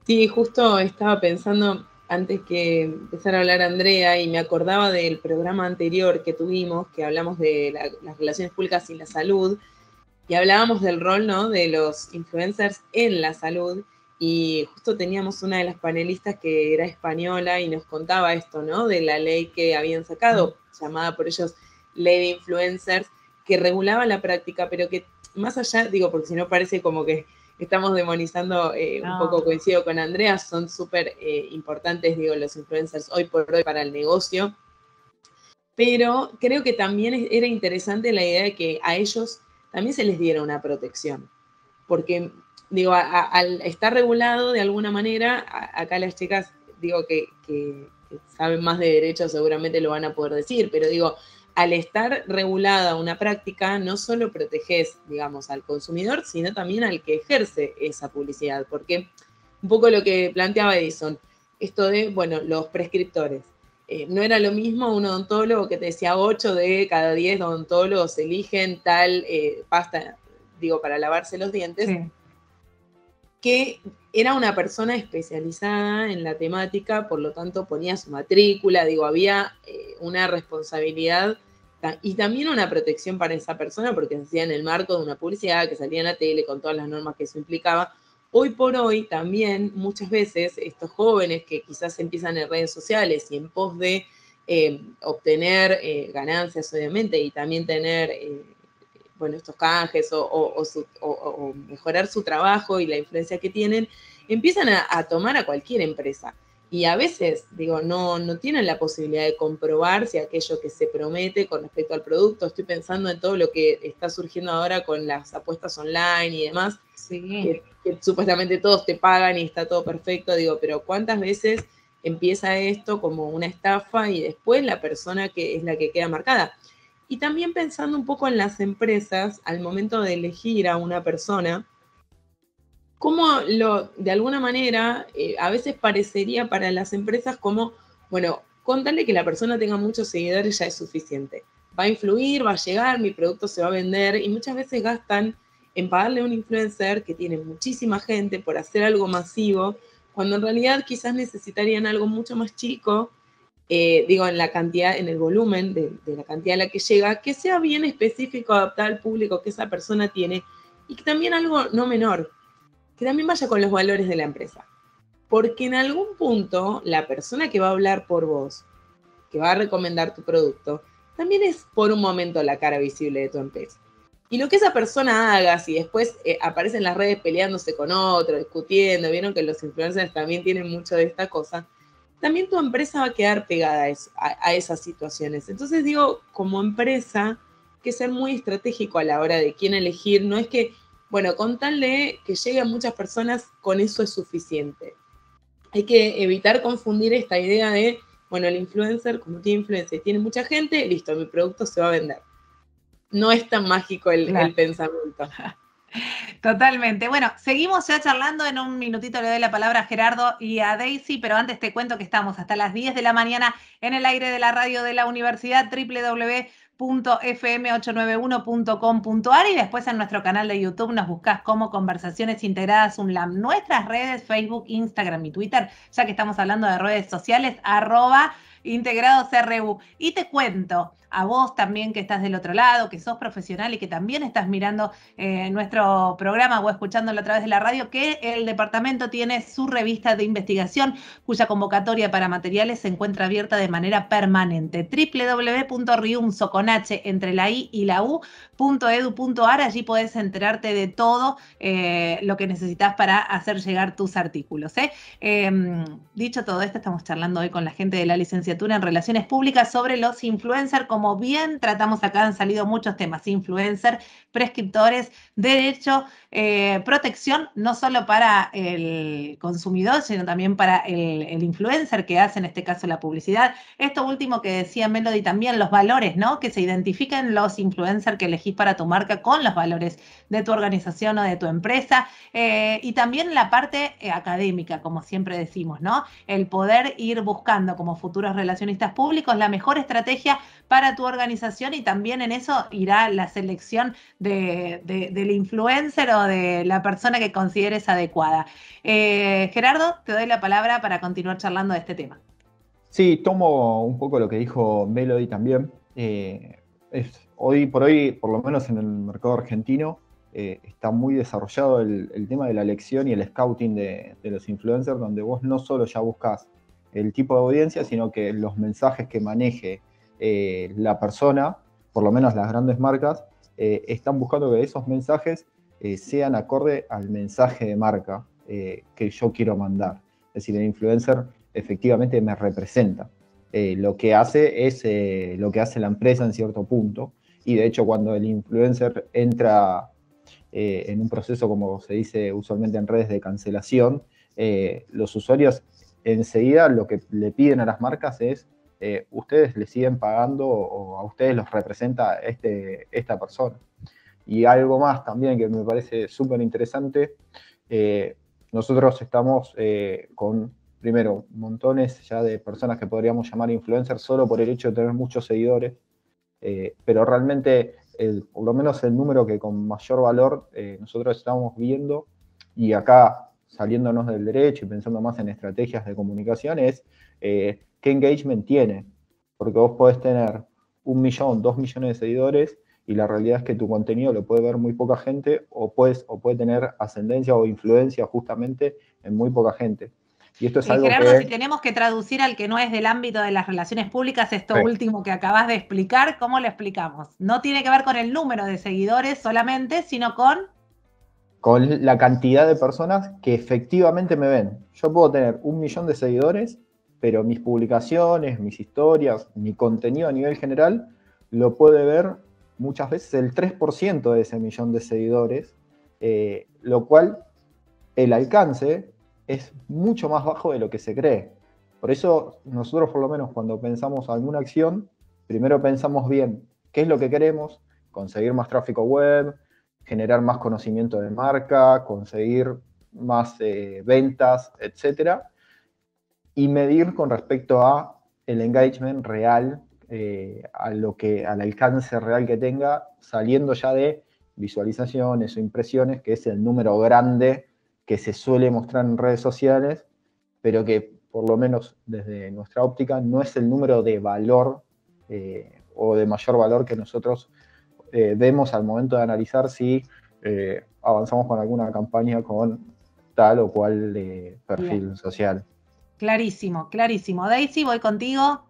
Sí, justo estaba pensando antes que empezara a hablar Andrea y me acordaba del programa anterior que tuvimos, que hablamos de las relaciones públicas y la salud, y hablábamos del rol ¿no? de los influencers en la salud y justo teníamos una de las panelistas que era española y nos contaba esto, ¿no? De la ley que habían sacado, llamada por ellos Ley de Influencers, que regulaba la práctica, pero que más allá, digo, porque si no parece como que estamos demonizando eh, un poco, coincido con Andrea, son súper eh, importantes, digo, los influencers hoy por hoy para el negocio, pero creo que también era interesante la idea de que a ellos también se les diera una protección, porque digo, al estar regulado de alguna manera, acá las chicas, digo que, saben más de derecho seguramente lo van a poder decir, pero digo, al estar regulada una práctica, no solo proteges, digamos, al consumidor, sino también al que ejerce esa publicidad, porque un poco lo que planteaba Edison, esto de, bueno, los prescriptores. Eh, no era lo mismo un odontólogo que te decía 8 de cada 10 odontólogos eligen tal eh, pasta digo, para lavarse los dientes, que era una persona especializada en la temática, por lo tanto ponía su matrícula, digo, había eh, una responsabilidad y también una protección para esa persona porque se hacía en el marco de una publicidad que salía en la tele con todas las normas que eso implicaba. Hoy por hoy también muchas veces estos jóvenes que quizás empiezan en redes sociales y en pos de eh, obtener eh, ganancias obviamente y también tener bueno, estos canjes o, mejorar su trabajo y la influencia que tienen, empiezan a, tomar a cualquier empresa. Y a veces, digo, no, no tienen la posibilidad de comprobar si aquello que se promete con respecto al producto, estoy pensando en todo lo que está surgiendo ahora con las apuestas online y demás, que, que supuestamente todos te pagan y está todo perfecto, digo, pero ¿cuántas veces empieza esto como una estafa y después la persona que es la que queda marcada? Y también pensando un poco en las empresas al momento de elegir a una persona, cómo lo, de alguna manera, eh, a veces parecería para las empresas como, bueno, contarle que la persona tenga muchos seguidores ya es suficiente. Va a influir, va a llegar, mi producto se va a vender y muchas veces gastan en pagarle a un influencer que tiene muchísima gente por hacer algo masivo, cuando en realidad quizás necesitarían algo mucho más chico eh, digo, en la cantidad, en el volumen de, la cantidad a la que llega, que sea bien específico, adaptado al público que esa persona tiene y que también algo no menor, que también vaya con los valores de la empresa. Porque en algún punto la persona que va a hablar por vos, que va a recomendar tu producto, también es por un momento la cara visible de tu empresa. Y lo que esa persona haga, si después eh, aparece en las redes peleándose con otro, discutiendo, vieron que los influencers también tienen mucho de esta cosa, también tu empresa va a quedar pegada a, esas situaciones. Entonces digo, como empresa, que ser muy estratégico a la hora de quién elegir. No es que, bueno, con tal de que lleguen muchas personas, con eso es suficiente. Hay que evitar confundir esta idea de, bueno, el influencer, como tiene influencia y tiene mucha gente, listo, mi producto se va a vender. No es tan mágico el, el pensamiento. (laughs) Totalmente. Bueno, seguimos ya charlando. En un minutito le doy la palabra a Gerardo y a Daisy, pero antes te cuento que estamos hasta las 10 de la mañana en el aire de la radio de la universidad www.fm891.com.ar y después en nuestro canal de YouTube nos buscas como Conversaciones Integradas UNLAM. Nuestras redes, Facebook, Instagram y Twitter, ya que estamos hablando de redes sociales, arroba integrados RU. Y te cuento, a vos también que estás del otro lado, que sos profesional y que también estás mirando eh, nuestro programa o escuchándolo a través de la radio, que el departamento tiene su revista de investigación cuya convocatoria para materiales se encuentra abierta de manera permanente. www.riumso con H entre la I y la U.edu.ar, allí podés enterarte de todo eh, lo que necesitas para hacer llegar tus artículos. ¿eh? Em, dicho todo esto, estamos charlando hoy con la gente de la licenciatura en Relaciones Públicas sobre los influencers como bien tratamos acá, han salido muchos temas, influencer, prescriptores, derecho, eh, protección, no solo para el consumidor, sino también para el, influencer que hace en este caso la publicidad. Esto último que decía Melody también, los valores, ¿no? Que se identifiquen los influencers que elegís para tu marca con los valores de tu organización o de tu empresa. Eh, y también la parte eh, académica, como siempre decimos, ¿no? El poder ir buscando como futuros relacionistas públicos la mejor estrategia para tu organización y también en eso irá la selección de, del influencer o de la persona que consideres adecuada. Eh, Gerardo, te doy la palabra para continuar charlando de este tema. Sí, tomo un poco lo que dijo Melody también. Eh, hoy por hoy, por lo menos en el mercado argentino, eh, está muy desarrollado el, tema de la elección y el scouting de, de, los influencers, donde vos no solo ya buscas el tipo de audiencia, sino que los mensajes que maneje eh, la persona, por lo menos las grandes marcas, eh, están buscando que esos mensajes eh, sean acorde al mensaje de marca que yo quiero mandar. Es decir, el influencer efectivamente me representa. lo que hace es lo que hace la empresa en cierto punto. Y de hecho, cuando el influencer entra en un proceso, como se dice usualmente en redes de cancelación, los usuarios enseguida lo que le piden a las marcas es eh, ustedes le siguen pagando o a ustedes los representa este, esta persona. Y algo más también que me parece súper interesante, eh, nosotros estamos eh, con, primero, montones ya de personas que podríamos llamar influencers solo por el hecho de tener muchos seguidores. Pero realmente, por lo menos el número que con mayor valor nosotros estamos viendo, y acá saliéndonos del derecho y pensando más en estrategias de comunicación, es qué engagement tiene. Porque vos podés tener un millón, dos millones de seguidores, y la realidad es que tu contenido lo puede ver muy poca gente o, puedes, o puede tener ascendencia o influencia justamente en muy poca gente. Y esto es algo Gerardo, si tenemos que traducir al que no es del ámbito de las relaciones públicas, esto último que acabas de explicar, ¿cómo lo explicamos? No tiene que ver con el número de seguidores solamente, sino con... Con la cantidad de personas que efectivamente me ven. Yo puedo tener un millón de seguidores, pero mis publicaciones, mis historias, mi contenido a nivel general, lo puede ver muchas veces el 3% de ese millón de seguidores, eh, lo cual el alcance es mucho más bajo de lo que se cree. Por eso nosotros por lo menos cuando pensamos alguna acción, primero pensamos bien qué es lo que queremos, conseguir más tráfico web, generar más conocimiento de marca, conseguir más eh, ventas, etc. Y medir con respecto a el engagement real, eh, a lo que, al alcance real que tenga, saliendo ya de visualizaciones o impresiones, que es el número grande que se suele mostrar en redes sociales, pero que por lo menos desde nuestra óptica no es el número de valor eh, o de mayor valor que nosotros eh, vemos al momento de analizar si avanzamos con alguna campaña con tal o cual perfil social. Clarísimo, clarísimo. Daisy, voy contigo.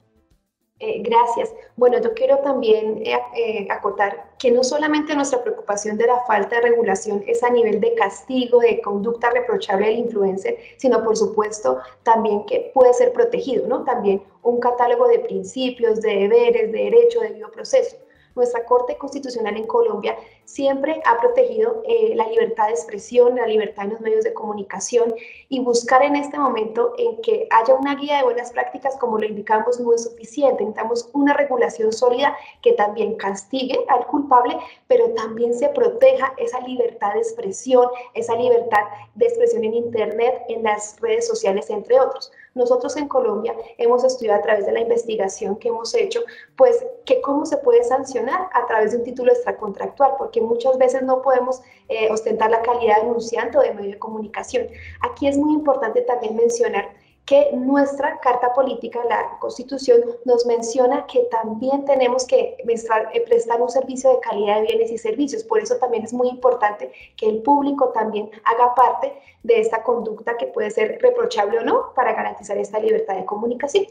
Eh, gracias. Bueno, yo quiero también eh, eh, acotar que no solamente nuestra preocupación de la falta de regulación es a nivel de castigo, de conducta reprochable del influencer, sino por supuesto también que puede ser protegido, ¿no? También un catálogo de principios, de deberes, de derecho, de bioproceso nuestra Corte Constitucional en Colombia siempre ha protegido eh, la libertad de expresión, la libertad en los medios de comunicación y buscar en este momento en que haya una guía de buenas prácticas, como lo indicamos, no es suficiente. Necesitamos una regulación sólida que también castigue al culpable, pero también se proteja esa libertad de expresión, esa libertad de expresión en Internet, en las redes sociales, entre otros. Nosotros en Colombia hemos estudiado a través de la investigación que hemos hecho, pues que cómo se puede sancionar a través de un título extracontractual, porque muchas veces no podemos eh, ostentar la calidad de denunciante o de medio de comunicación. Aquí es muy importante también mencionar que nuestra Carta Política, la Constitución, nos menciona que también tenemos que eh, prestar un servicio de calidad de bienes y servicios. Por eso también es muy importante que el público también haga parte de esta conducta que puede ser reprochable o no para garantizar esta libertad de comunicación.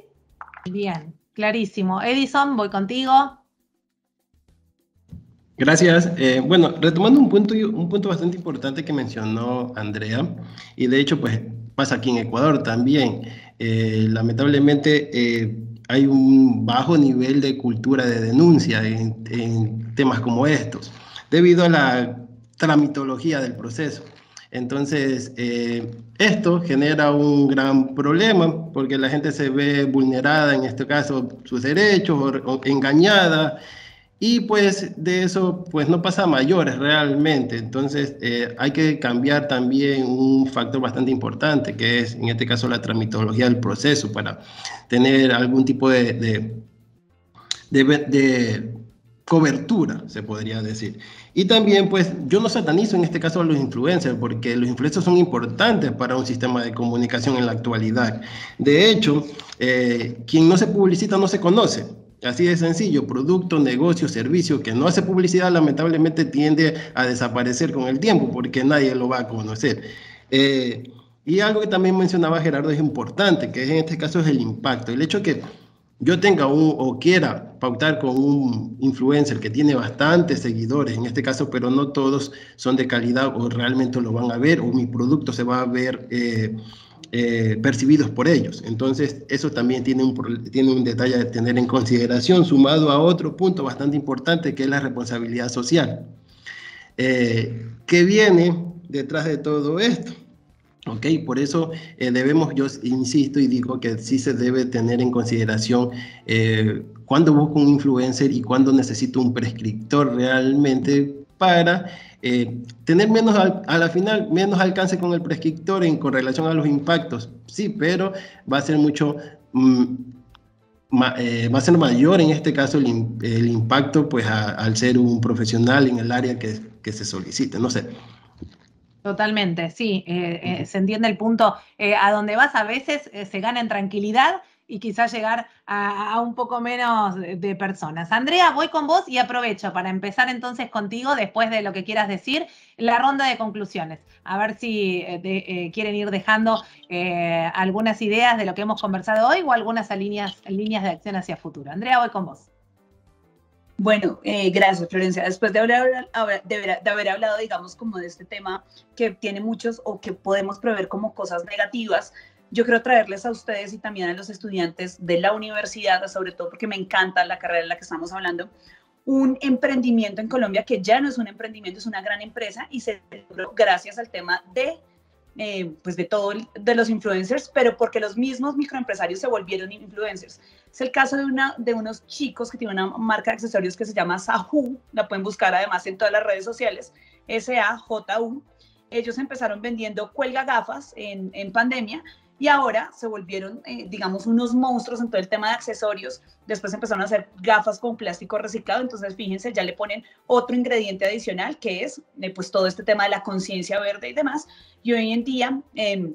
Bien, clarísimo. Edison, voy contigo. Gracias. Eh, bueno, retomando un punto, un punto bastante importante que mencionó Andrea, y de hecho, pues pasa aquí en Ecuador también. Eh, lamentablemente eh, hay un bajo nivel de cultura de denuncia en, temas como estos, debido a la tramitología del proceso. Entonces, eh, esto genera un gran problema porque la gente se ve vulnerada, en este caso, sus derechos o engañada y pues de eso pues no pasa a mayores realmente. Entonces eh, hay que cambiar también un factor bastante importante, que es en este caso la tramitología del proceso, para tener algún tipo de, de, de, cobertura, se podría decir. Y también pues yo no satanizo en este caso a los influencers, porque los influencers son importantes para un sistema de comunicación en la actualidad. De hecho, eh, quien no se publicita no se conoce. Así de sencillo, producto, negocio, servicio que no hace publicidad lamentablemente tiende a desaparecer con el tiempo porque nadie lo va a conocer. Eh, y algo que también mencionaba Gerardo es importante, que en este caso es el impacto. El hecho que yo tenga un o quiera pautar con un influencer que tiene bastantes seguidores, en este caso, pero no todos son de calidad o realmente lo van a ver o mi producto se va a ver eh, eh, percibidos por ellos. Entonces, eso también tiene un, tiene un detalle a tener en consideración, sumado a otro punto bastante importante que es la responsabilidad social. Eh, ¿Qué viene detrás de todo esto? ¿ok? Por eso eh, debemos, yo insisto y digo que sí se debe tener en consideración eh, cuándo busco un influencer y cuándo necesito un prescriptor realmente para eh, tener menos, a la final, menos alcance con el prescriptor en, con relación a los impactos, sí, pero va a ser mucho mm, eh, va a ser mayor en este caso el, impacto pues al ser un profesional en el área que, que se solicite. No sé, Totalmente, sí, eh, eh, se entiende el punto. Eh, a donde vas a veces se gana en tranquilidad y quizás llegar a, un poco menos de, personas. Andrea, voy con vos y aprovecho para empezar entonces contigo, después de lo que quieras decir, la ronda de conclusiones. A ver si quieren ir dejando algunas ideas de lo que hemos conversado hoy o algunas líneas, líneas de acción hacia futuro. Andrea, voy con vos. Bueno, eh, gracias Florencia. Después de haber, de, haber, hablado, digamos, como de este tema que tiene muchos o que podemos prever como cosas negativas, yo quiero traerles a ustedes y también a los estudiantes de la universidad, sobre todo porque me encanta la carrera en la que estamos hablando, un emprendimiento en Colombia que ya no es un emprendimiento, es una gran empresa y se logró gracias al tema de eh, pues de todo, de los influencers, pero porque los mismos microempresarios se volvieron influencers. Es el caso de, una, de unos chicos que tienen una marca de accesorios que se llama Sahu, la pueden buscar además en todas las redes sociales, S-A-J-U. Ellos empezaron vendiendo cuelga gafas en, en pandemia y ahora se volvieron, eh, digamos, unos monstruos en todo el tema de accesorios. Después empezaron a hacer gafas con plástico reciclado, entonces fíjense, ya le ponen otro ingrediente adicional que es eh, pues todo este tema de la conciencia verde y demás. Y hoy en día, em,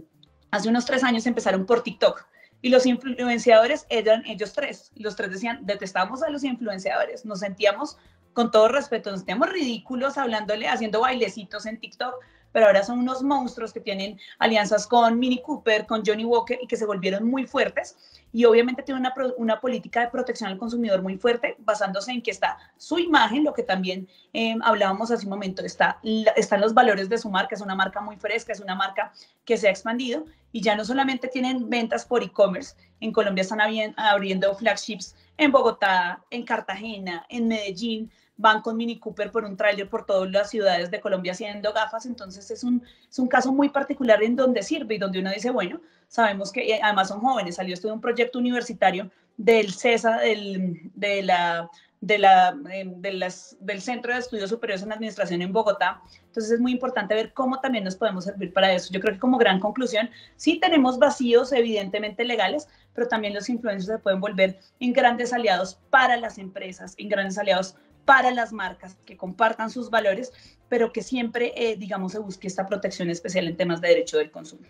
hace unos tres años empezaron por TikTok. Y los influenciadores eran ellos tres. Los tres decían, detestamos a los influenciadores. Nos sentíamos, con todo respeto, nos sentíamos ridículos hablándole, haciendo bailecitos en TikTok, pero ahora son unos monstruos que tienen alianzas con Mini Cooper, con Johnny Walker y que se volvieron muy fuertes. Y obviamente tienen una, una política de protección al consumidor muy fuerte, basándose en que está su imagen, lo que también eh, hablábamos hace un momento, está, están los valores de su marca, es una marca muy fresca, es una marca que se ha expandido y ya no solamente tienen ventas por e-commerce, en Colombia están abriendo flagships en Bogotá, en Cartagena, en Medellín, van con Mini Cooper por un tráiler por todas las ciudades de Colombia haciendo gafas, entonces es un, es un caso muy particular en donde sirve y donde uno dice, bueno, sabemos que además son jóvenes, salió esto de un proyecto universitario del CESA, del, de la de la, em, de las, del Centro de Estudios Superiores en Administración en Bogotá. Entonces es muy importante ver cómo también nos podemos servir para eso. Yo creo que como gran conclusión, sí tenemos vacíos evidentemente legales, pero también los influencers se pueden volver en grandes aliados para las empresas, en grandes aliados para las marcas que compartan sus valores, pero que siempre, eh, digamos, se busque esta protección especial en temas de derecho del consumo.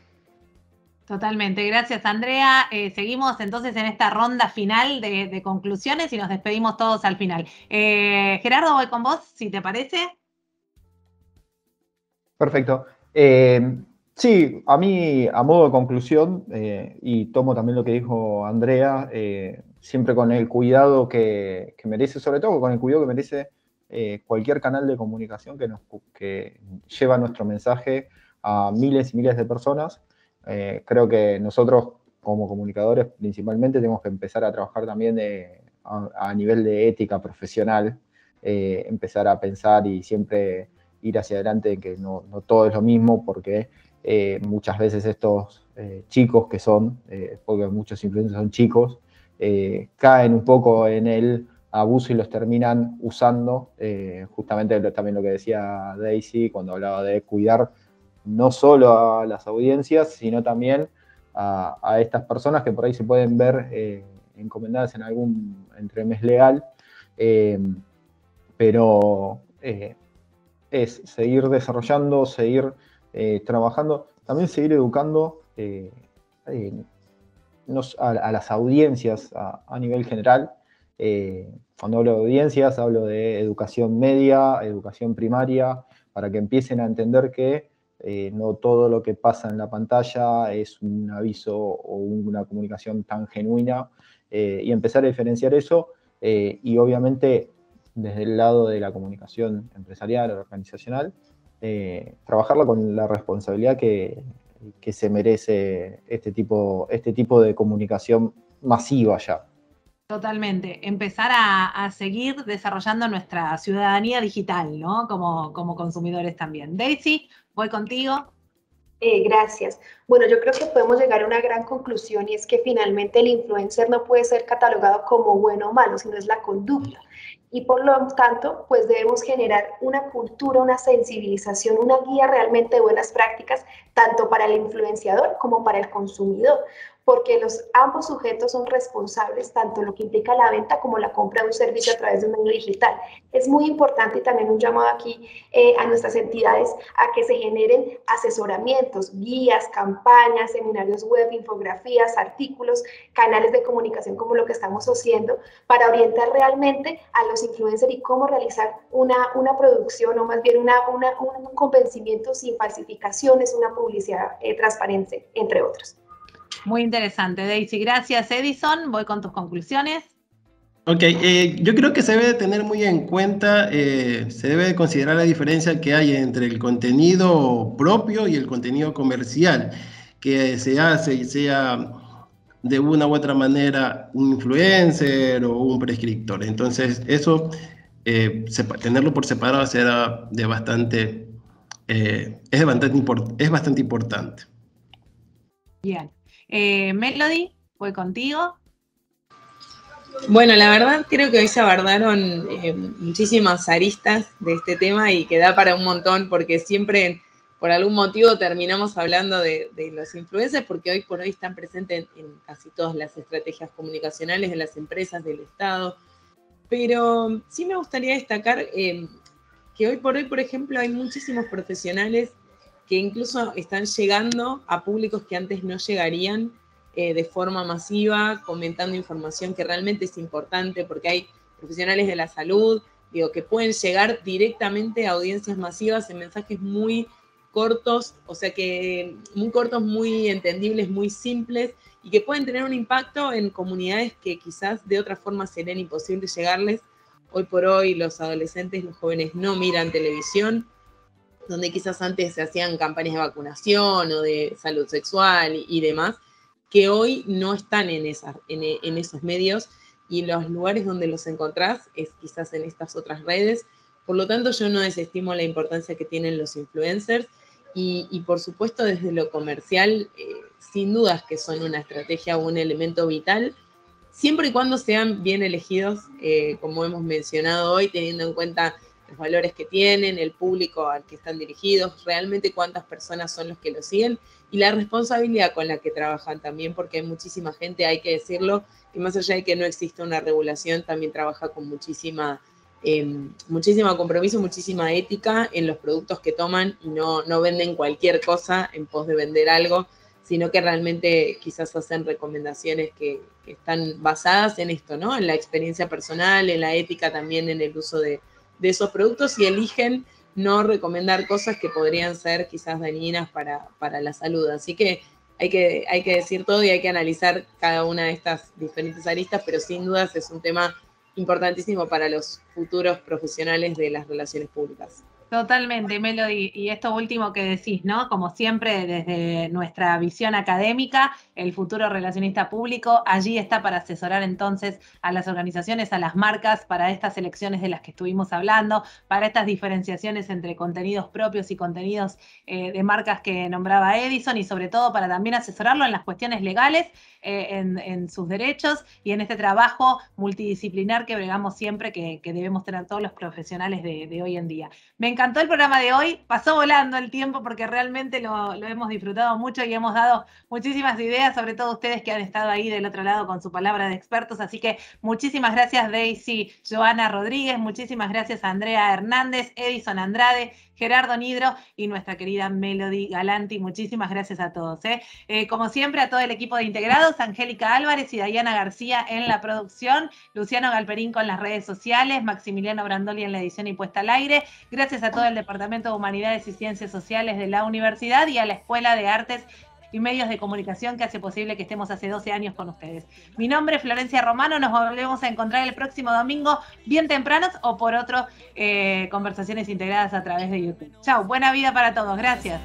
Totalmente, gracias Andrea. Eh, seguimos entonces en esta ronda final de, conclusiones y nos despedimos todos al final. Eh, Gerardo, voy con vos, si te parece. Perfecto. sí, a mí, a modo de conclusión, y tomo también lo que dijo Andrea, siempre con el cuidado que, merece, sobre todo con el cuidado que merece eh, cualquier canal de comunicación que, nos, que lleva nuestro mensaje a miles y miles de personas. Eh, creo que nosotros como comunicadores principalmente tenemos que empezar a trabajar también a, nivel de ética profesional, eh, empezar a pensar y siempre ir hacia adelante en que no, no todo es lo mismo porque muchas veces estos chicos que son, porque muchos influencers son chicos, eh, caen un poco en el abuso y los terminan usando, eh, justamente también lo que decía Daisy cuando hablaba de cuidar no solo a las audiencias, sino también a, estas personas que por ahí se pueden ver eh, encomendadas en algún entremés legal, pero es seguir desarrollando, seguir trabajando, también seguir educando a, las audiencias a, nivel general. Eh, cuando hablo de audiencias, hablo de educación media, educación primaria, para que empiecen a entender que eh, no todo lo que pasa en la pantalla es un aviso o una comunicación tan genuina eh, y empezar a diferenciar eso y obviamente desde el lado de la comunicación empresarial o organizacional, trabajarla con la responsabilidad que, que se merece este tipo, este tipo de comunicación masiva ya. Totalmente. Empezar a, seguir desarrollando nuestra ciudadanía digital, ¿no? Como, como consumidores también. Daisy, voy contigo. Eh, gracias. Bueno, yo creo que podemos llegar a una gran conclusión y es que finalmente el influencer no puede ser catalogado como bueno o malo, sino es la conducta y por lo tanto, pues debemos generar una cultura, una sensibilización, una guía realmente de buenas prácticas, tanto para el influenciador como para el consumidor, porque los ambos sujetos son responsables tanto lo que implica la venta como la compra de un servicio a través de un medio digital. Es muy importante y también un llamado aquí eh, a nuestras entidades a que se generen asesoramientos, guías, campañas, seminarios web, infografías, artículos, canales de comunicación como lo que estamos haciendo para orientar realmente a los influencers y cómo realizar una, una producción o más bien una, una un convencimiento sin falsificaciones, una publicidad eh, transparente, entre otros. Muy interesante, Daisy. Gracias, Edison. Voy con tus conclusiones. Ok, eh, yo creo que se debe tener muy en cuenta, eh, se debe considerar la diferencia que hay entre el contenido propio y el contenido comercial que se hace y sea de una u otra manera un influencer o un prescriptor. Entonces, eso, eh, tenerlo por separado será de bastante, es, bastante es bastante importante. Bien. Melody, voy contigo. Bueno, la verdad creo que hoy se abordaron eh, muchísimas aristas de este tema y que da para un montón porque siempre por algún motivo terminamos hablando de, los influencers porque hoy por hoy están presentes en, casi todas las estrategias comunicacionales de las empresas, del Estado. Pero sí me gustaría destacar eh, que hoy por hoy, por ejemplo, hay muchísimos profesionales que incluso están llegando a públicos que antes no llegarían eh, de forma masiva, comentando información que realmente es importante, porque hay profesionales de la salud, digo, que pueden llegar directamente a audiencias masivas en mensajes muy cortos, o sea que muy cortos, muy entendibles, muy simples, y que pueden tener un impacto en comunidades que quizás de otra forma serían imposibles llegarles. Hoy por hoy los adolescentes, los jóvenes no miran televisión, donde quizás antes se hacían campañas de vacunación o de salud sexual y demás, que hoy no están en, esos medios y los lugares donde los encontrás es quizás en estas otras redes. Por lo tanto, yo no desestimo la importancia que tienen los influencers y, por supuesto desde lo comercial, eh, sin dudas que son una estrategia o un elemento vital, siempre y cuando sean bien elegidos, eh, como hemos mencionado hoy, teniendo en cuenta los valores que tienen, el público al que están dirigidos, realmente cuántas personas son los que lo siguen y la responsabilidad con la que trabajan también, porque hay muchísima gente, hay que decirlo, y más allá de que no existe una regulación, también trabaja con muchísima, eh, muchísima compromiso, muchísima ética en los productos que toman y no, no venden cualquier cosa en pos de vender algo, sino que realmente quizás hacen recomendaciones que, que están basadas en esto, ¿no? En la experiencia personal, en la ética también, en el uso de, de esos productos y eligen no recomendar cosas que podrían ser quizás dañinas para, para la salud. Así que hay, que hay que decir todo y hay que analizar cada una de estas diferentes aristas, pero sin dudas es un tema importantísimo para los futuros profesionales de las relaciones públicas. Totalmente, Melody. Y esto último que decís, ¿no? Como siempre, desde nuestra visión académica, el futuro relacionista público allí está para asesorar entonces a las organizaciones, a las marcas, para estas elecciones de las que estuvimos hablando, para estas diferenciaciones entre contenidos propios y contenidos eh, de marcas que nombraba Edison y sobre todo para también asesorarlo en las cuestiones legales, eh, en, sus derechos y en este trabajo multidisciplinar que bregamos siempre que, debemos tener todos los profesionales de, de hoy en día. Me encantó el programa de hoy, pasó volando el tiempo porque realmente lo, hemos disfrutado mucho y hemos dado muchísimas ideas, sobre todo ustedes que han estado ahí del otro lado con su palabra de expertos. Así que muchísimas gracias Daisy, Joana Rodríguez, muchísimas gracias Andrea Hernández, Edison Andrade, Gerardo Nidro y nuestra querida Melody Galanti. Muchísimas gracias a todos. ¿eh? Eh, como siempre, a todo el equipo de integrados, Angélica Álvarez y Dayana García en la producción, Luciano Galperín con las redes sociales, Maximiliano Brandoli en la edición y puesta al aire. Gracias a todo el Departamento de Humanidades y Ciencias Sociales de la Universidad y a la Escuela de Artes y medios de comunicación que hace posible que estemos hace 12 años con ustedes. Mi nombre es Florencia Romano, nos volvemos a encontrar el próximo domingo bien tempranos o por otro eh, conversaciones integradas a través de YouTube. Chao, buena vida para todos, gracias.